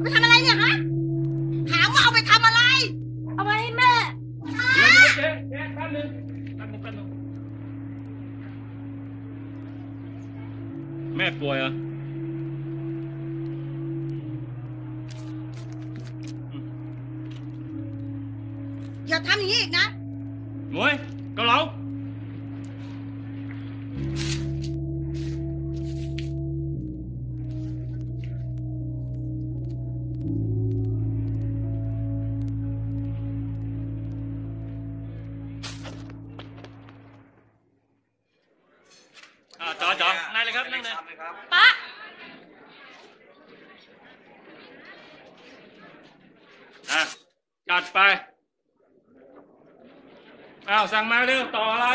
ไปทำอะไรเนี่ยฮะถามว่าเอาไปทำอะไรเอาไปให้แม่เดี๋ยวเดี๋ยวเจ๊เจ๊แป๊บนึงแป๊บนึงแป๊บนึงแม่ป่วยเหรออย่าทำอย่างนี้อีกนะหมวยเกาเหลาาจอจอนั่งเลยครับนั่งเลย ป๊าอะจัดไป อ้าว สั่งมาเร็วต่ออะไร